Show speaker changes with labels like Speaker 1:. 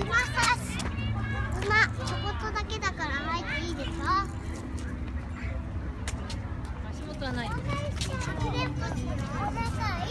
Speaker 1: 馬さし馬ちょこっとだけだから甘えていいですか足
Speaker 2: 元はないク
Speaker 1: レープ